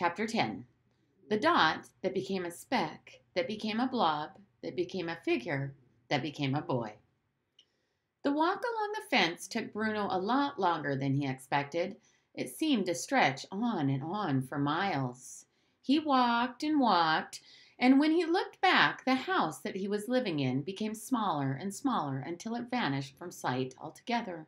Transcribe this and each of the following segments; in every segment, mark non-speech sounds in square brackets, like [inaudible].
Chapter 10 The dot that became a speck, that became a blob, that became a figure, that became a boy. The walk along the fence took Bruno a lot longer than he expected. It seemed to stretch on and on for miles. He walked and walked, and when he looked back, the house that he was living in became smaller and smaller until it vanished from sight altogether.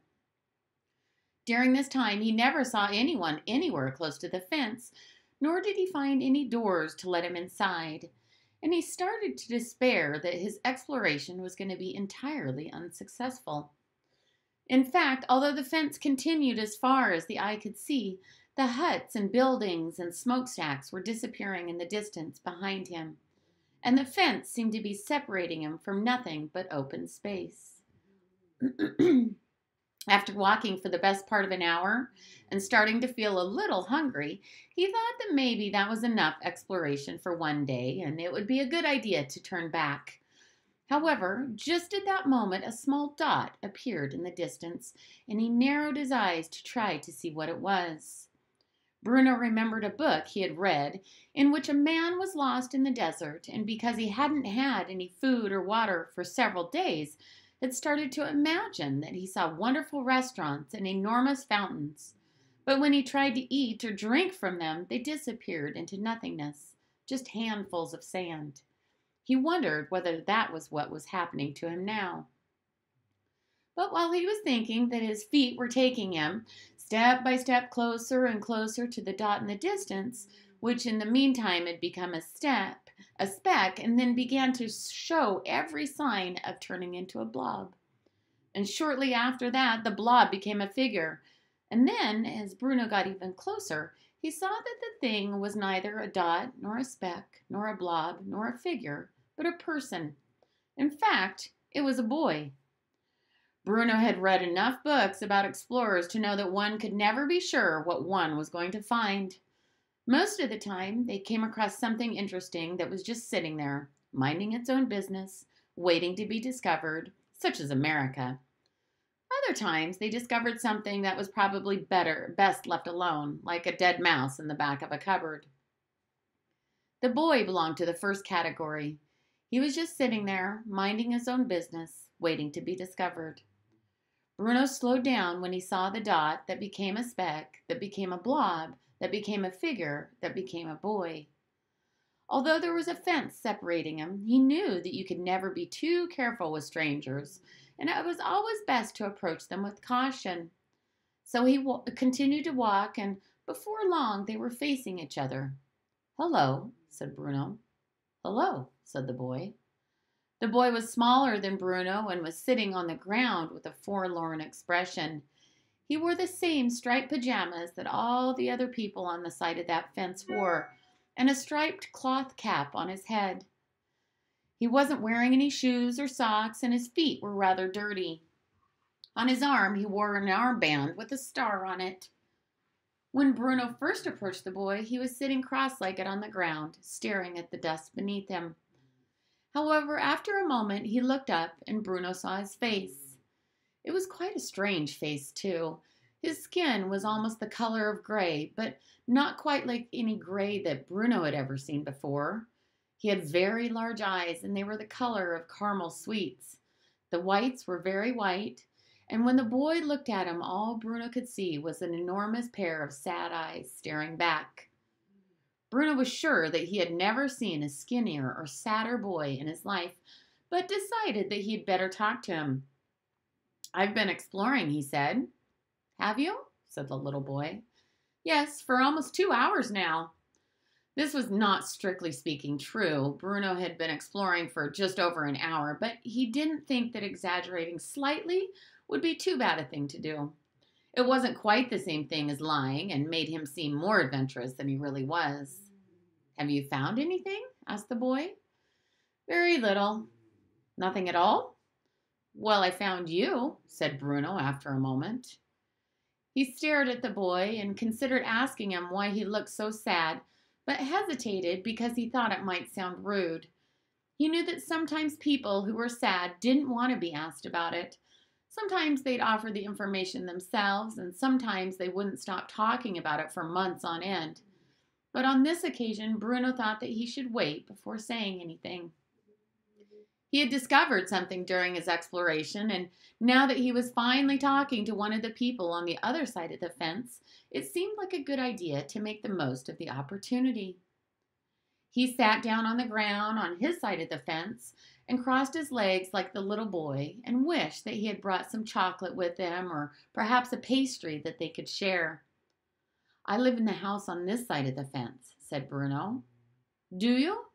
During this time, he never saw anyone anywhere close to the fence, nor did he find any doors to let him inside, and he started to despair that his exploration was going to be entirely unsuccessful. In fact, although the fence continued as far as the eye could see, the huts and buildings and smokestacks were disappearing in the distance behind him, and the fence seemed to be separating him from nothing but open space. [clears throat] After walking for the best part of an hour and starting to feel a little hungry, he thought that maybe that was enough exploration for one day and it would be a good idea to turn back. However, just at that moment, a small dot appeared in the distance and he narrowed his eyes to try to see what it was. Bruno remembered a book he had read in which a man was lost in the desert, and because he hadn't had any food or water for several days, had started to imagine that he saw wonderful restaurants and enormous fountains. But when he tried to eat or drink from them, they disappeared into nothingness, just handfuls of sand. He wondered whether that was what was happening to him now. But while he was thinking that his feet were taking him step by step closer and closer to the dot in the distance, which in the meantime had become a step, a speck, and then began to show every sign of turning into a blob. And shortly after that, the blob became a figure. And then, as Bruno got even closer, he saw that the thing was neither a dot, nor a speck, nor a blob, nor a figure, but a person. In fact, it was a boy. Bruno had read enough books about explorers to know that one could never be sure what one was going to find. Most of the time, they came across something interesting that was just sitting there, minding its own business, waiting to be discovered, such as America. Other times, they discovered something that was probably better, best left alone, like a dead mouse in the back of a cupboard. The boy belonged to the first category. He was just sitting there, minding his own business, waiting to be discovered. Bruno slowed down when he saw the dot that became a speck, that became a blob, that became a figure, that became a boy. Although there was a fence separating him, he knew that you could never be too careful with strangers, and it was always best to approach them with caution. So he w- continued to walk, and before long they were facing each other. Hello, said Bruno. Hello, said the boy. The boy was smaller than Bruno and was sitting on the ground with a forlorn expression. He wore the same striped pajamas that all the other people on the side of that fence wore, and a striped cloth cap on his head. He wasn't wearing any shoes or socks, and his feet were rather dirty. On his arm, he wore an armband with a star on it. When Bruno first approached the boy, he was sitting cross legged on the ground, staring at the dust beneath him. However, after a moment he looked up and Bruno saw his face. It was quite a strange face, too. His skin was almost the color of gray, but not quite like any gray that Bruno had ever seen before. He had very large eyes, and they were the color of caramel sweets. The whites were very white, and when the boy looked at him, all Bruno could see was an enormous pair of sad eyes staring back. Bruno was sure that he had never seen a skinnier or sadder boy in his life, but decided that he had better talk to him. I've been exploring, he said. Have you? said the little boy. Yes, for almost two hours now. This was not strictly speaking true. Bruno had been exploring for just over an hour, but he didn't think that exaggerating slightly would be too bad a thing to do. It wasn't quite the same thing as lying and made him seem more adventurous than he really was. Have you found anything? asked the boy. Very little. Nothing at all? Well, I found you, said Bruno after a moment. He stared at the boy and considered asking him why he looked so sad, but hesitated because he thought it might sound rude. He knew that sometimes people who were sad didn't want to be asked about it, Sometimes they'd offer the information themselves, and sometimes they wouldn't stop talking about it for months on end. But on this occasion, Bruno thought that he should wait before saying anything. He had discovered something during his exploration, and now that he was finally talking to one of the people on the other side of the fence, it seemed like a good idea to make the most of the opportunity. He sat down on the ground on his side of the fence and crossed his legs like the little boy and wished that he had brought some chocolate with him or perhaps a pastry that they could share. I live in the house on this side of the fence, said Bruno. Do you?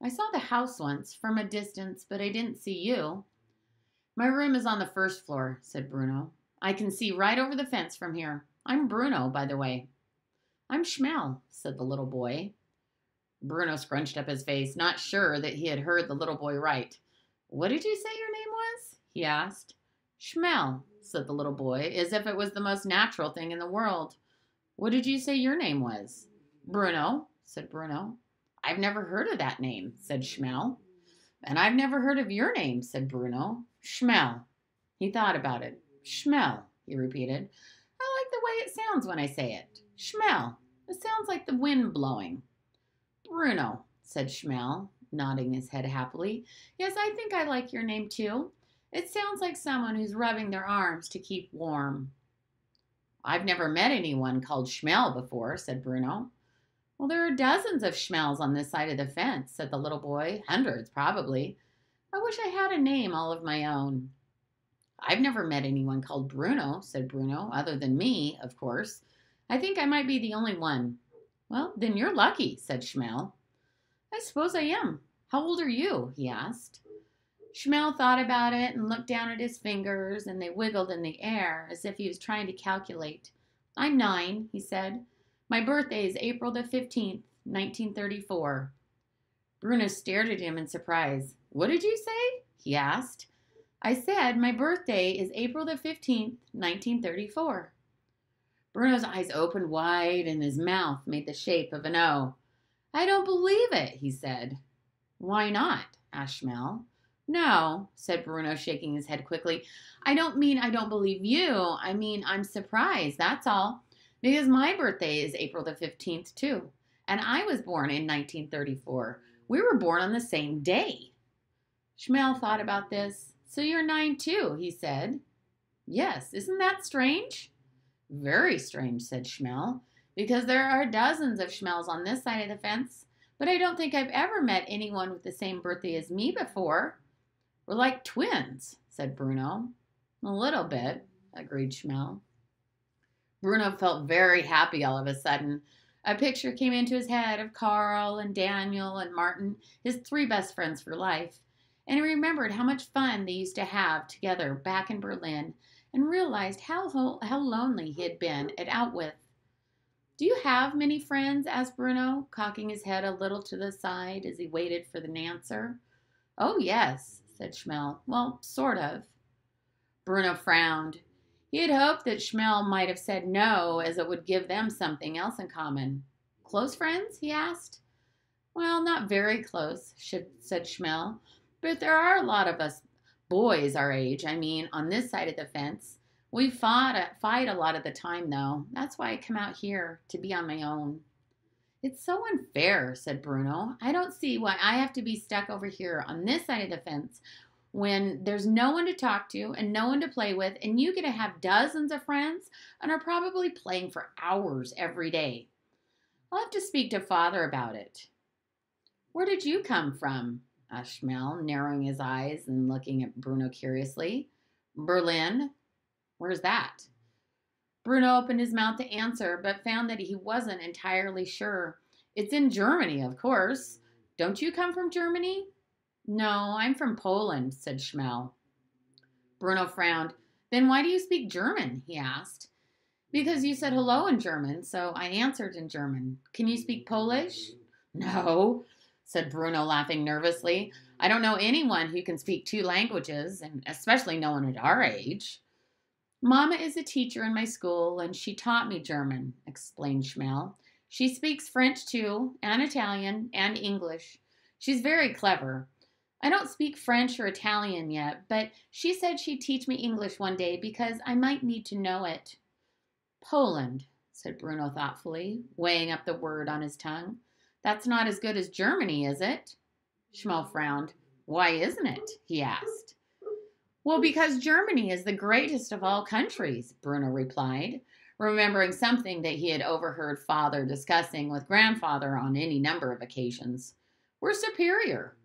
I saw the house once from a distance, but I didn't see you. My room is on the first floor, said Bruno. I can see right over the fence from here. I'm Bruno, by the way. I'm Shmuel, said the little boy. Bruno scrunched up his face, not sure that he had heard the little boy right. What did you say your name was? he asked. Shmuel, said the little boy, as if it was the most natural thing in the world. What did you say your name was? Bruno, said Bruno. I've never heard of that name, said Shmuel. And I've never heard of your name, said Bruno. Shmuel. He thought about it. Shmuel, he repeated. I like the way it sounds when I say it. Shmuel. It sounds like the wind blowing. Bruno, said Shmuel, nodding his head happily. Yes, I think I like your name too. It sounds like someone who's rubbing their arms to keep warm. I've never met anyone called Shmuel before, said Bruno. Well, there are dozens of Shmuels on this side of the fence, said the little boy. Hundreds, probably. I wish I had a name all of my own. I've never met anyone called Bruno, said Bruno, other than me, of course. I think I might be the only one. Well, then you're lucky, said Shmuel. I suppose I am. How old are you? he asked. Shmuel thought about it and looked down at his fingers, and they wiggled in the air as if he was trying to calculate. I'm nine, he said. My birthday is April the 15th, 1934. Bruno stared at him in surprise. What did you say? he asked. I said my birthday is April the 15th, 1934. Bruno's eyes opened wide and his mouth made the shape of an O. I don't believe it, he said. Why not? asked Shmuel. No, said Bruno, shaking his head quickly. I don't mean I don't believe you. I mean I'm surprised, that's all. Because my birthday is April the 15th, too. And I was born in 1934. We were born on the same day. Shmuel thought about this. So you're nine, too, he said. Yes, isn't that strange? Very strange, said Shmuel, because there are dozens of Shmuels on this side of the fence, but I don't think I've ever met anyone with the same birthday as me before. We're like twins, said Bruno. A little bit, agreed Shmuel. Bruno felt very happy all of a sudden. A picture came into his head of Karl and Daniel and Martin, his three best friends for life. And he remembered how much fun they used to have together back in Berlin and realized how, how lonely he had been at Out-With. Do you have many friends? asked Bruno, cocking his head a little to the side as he waited for the answer. Oh, yes, said Shmuel. Well, sort of. Bruno frowned. He had hoped that Shmuel might have said no, as it would give them something else in common. Close friends? he asked. Well, not very close, said Shmuel, but there are a lot of us boys our age, I mean, on this side of the fence. We fought, uh, fight a lot of the time, though. That's why I come out here to be on my own. It's so unfair, said Bruno. I don't see why I have to be stuck over here on this side of the fence when there's no one to talk to and no one to play with, and you get to have dozens of friends and are probably playing for hours every day. I'll have to speak to father about it. Where did you come from? asked Shmuel, narrowing his eyes and looking at Bruno curiously. Berlin. Where's that? Bruno opened his mouth to answer, but found that he wasn't entirely sure. It's in Germany, of course. Don't you come from Germany? No, I'm from Poland, said Shmuel. Bruno frowned. Then why do you speak German? he asked. Because you said hello in German, so I answered in German. Can you speak Polish? No, said Bruno, laughing nervously. I don't know anyone who can speak two languages, and especially no one at our age. Mama is a teacher in my school, and she taught me German, explained Shmuel. She speaks French too, and Italian, and English. She's very clever. I don't speak French or Italian yet, but she said she'd teach me English one day because I might need to know it. Poland, said Bruno thoughtfully, weighing up the word on his tongue. That's not as good as Germany, is it? Shmuel frowned. Why isn't it? he asked. Well, because Germany is the greatest of all countries, Bruno replied, remembering something that he had overheard father discussing with grandfather on any number of occasions. We're superior.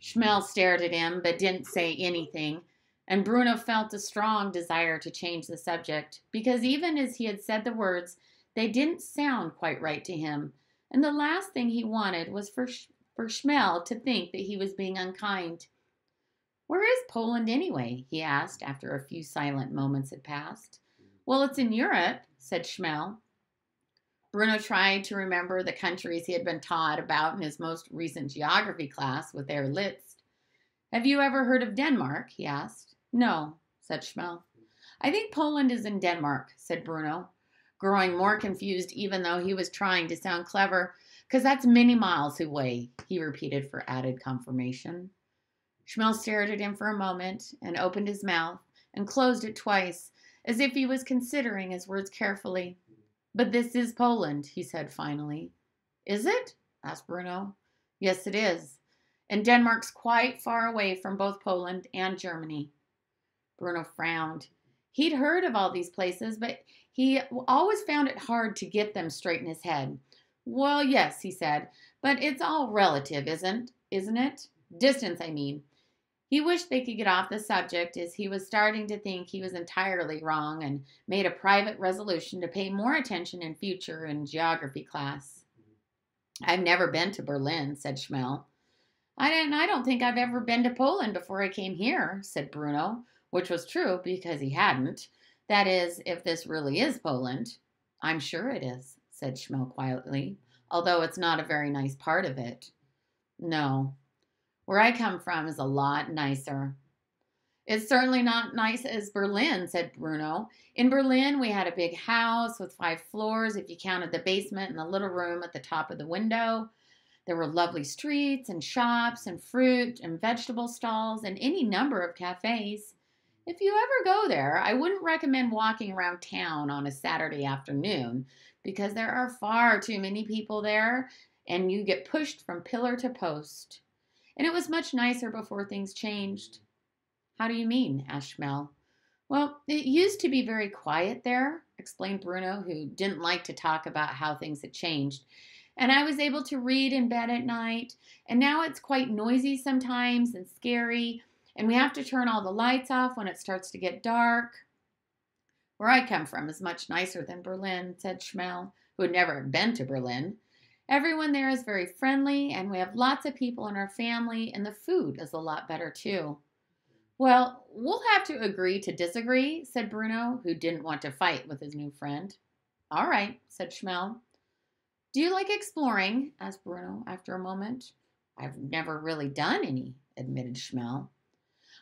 Shmuel stared at him but didn't say anything, and Bruno felt a strong desire to change the subject because even as he had said the words, they didn't sound quite right to him, and the last thing he wanted was for, for Shmuel to think that he was being unkind. Where is Poland anyway? he asked after a few silent moments had passed. Well, it's in Europe, said Shmuel. Bruno tried to remember the countries he had been taught about in his most recent geography class with Herr Liszt. Have you ever heard of Denmark? he asked. No, said Shmuel. I think Poland is in Denmark, said Bruno, growing more confused even though he was trying to sound clever. Because that's many miles away, he repeated for added confirmation. Shmuel stared at him for a moment and opened his mouth and closed it twice, as if he was considering his words carefully. But this is Poland, he said finally. Is it? asked Bruno. Yes, it is. And Denmark's quite far away from both Poland and Germany. Bruno frowned. He'd heard of all these places, but he always found it hard to get them straight in his head. Well, yes, he said, but it's all relative, isn't isn't it? Distance, I mean. He wished they could get off the subject as he was starting to think he was entirely wrong and made a private resolution to pay more attention in future in geography class. I've never been to Berlin, said Shmuel. I didn't I don't think I've ever been to Poland before I came here, said Bruno, which was true because he hadn't. That is, if this really is Poland. I'm sure it is, said Shmuel quietly, although it's not a very nice part of it. No, where I come from is a lot nicer. It's certainly not nice as Berlin, said Bruno. In Berlin, we had a big house with five floors if you counted the basement and the little room at the top of the window. There were lovely streets and shops and fruit and vegetable stalls and any number of cafes. If you ever go there, I wouldn't recommend walking around town on a Saturday afternoon because there are far too many people there and you get pushed from pillar to post. And it was much nicer before things changed. How do you mean? asked Shmuel. Well, it used to be very quiet there, explained Bruno, who didn't like to talk about how things had changed. And I was able to read in bed at night, and now it's quite noisy sometimes and scary, and we have to turn all the lights off when it starts to get dark. Where I come from is much nicer than Berlin, said Shmuel, who had never been to Berlin. Everyone there is very friendly, and we have lots of people in our family, and the food is a lot better too. Well, we'll have to agree to disagree, said Bruno, who didn't want to fight with his new friend. All right, said Shmuel. Do you like exploring? asked Bruno after a moment. I've never really done any, admitted Shmuel.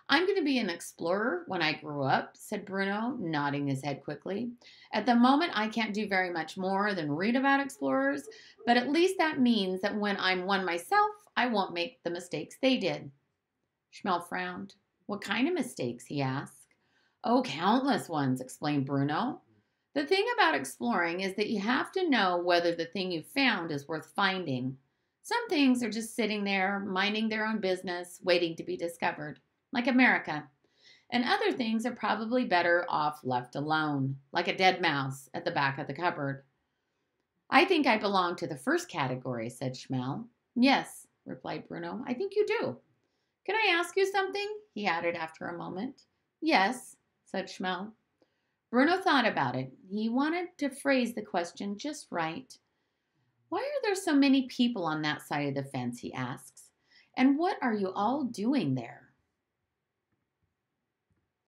I'm going to be an explorer when I grow up, said Bruno, nodding his head quickly. At the moment, I can't do very much more than read about explorers, but at least that means that when I'm one myself, I won't make the mistakes they did. Shmuel frowned. What kind of mistakes? he asked. Oh, countless ones, explained Bruno. The thing about exploring is that you have to know whether the thing you found is worth finding. Some things are just sitting there, minding their own business, waiting to be discovered like America. And other things are probably better off left alone, like a dead mouse at the back of the cupboard. I think I belong to the first category, said Shmuel. Yes, replied Bruno, I think you do. Can I ask you something? he added after a moment. Yes, said Shmuel. Bruno thought about it. He wanted to phrase the question just right. Why are there so many people on that side of the fence? he asks. And what are you all doing there?